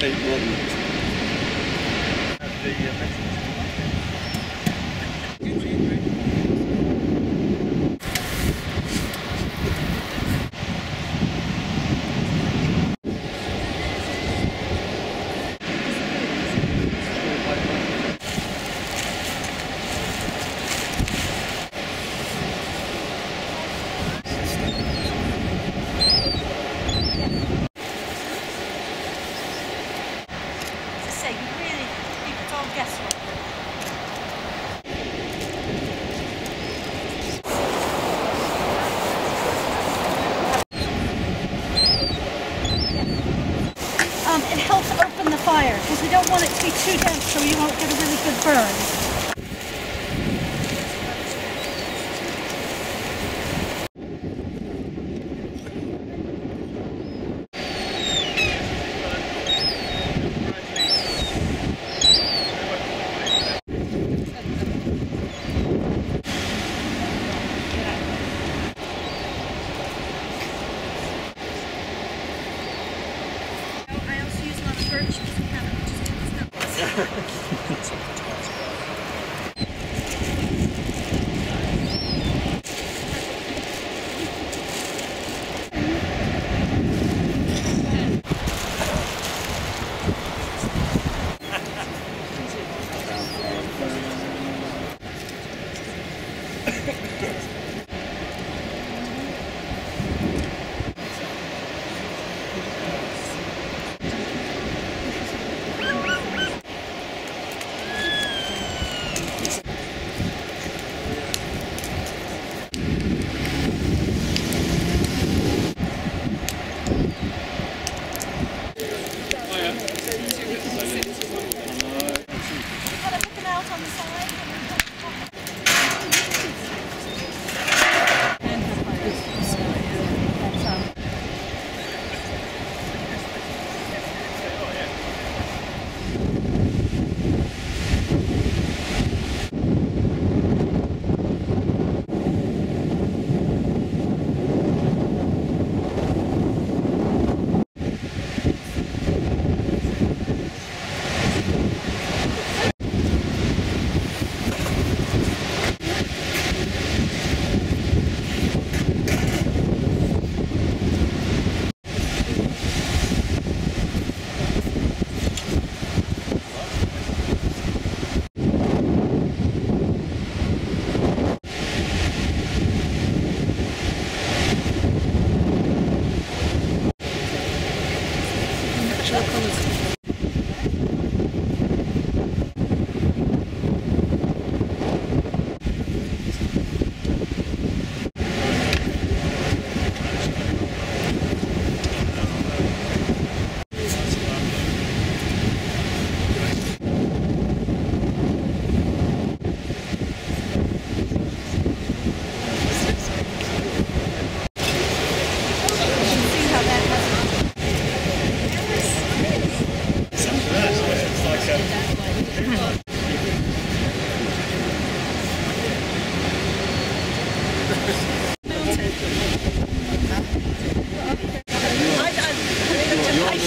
take one. Um, it helps open the fire because we don't want it to be too dense so you won't get a really good burn. church.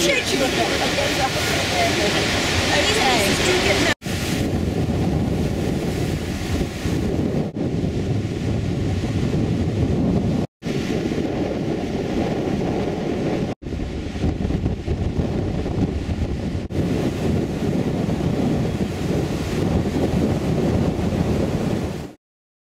shit you look like. Okay, so.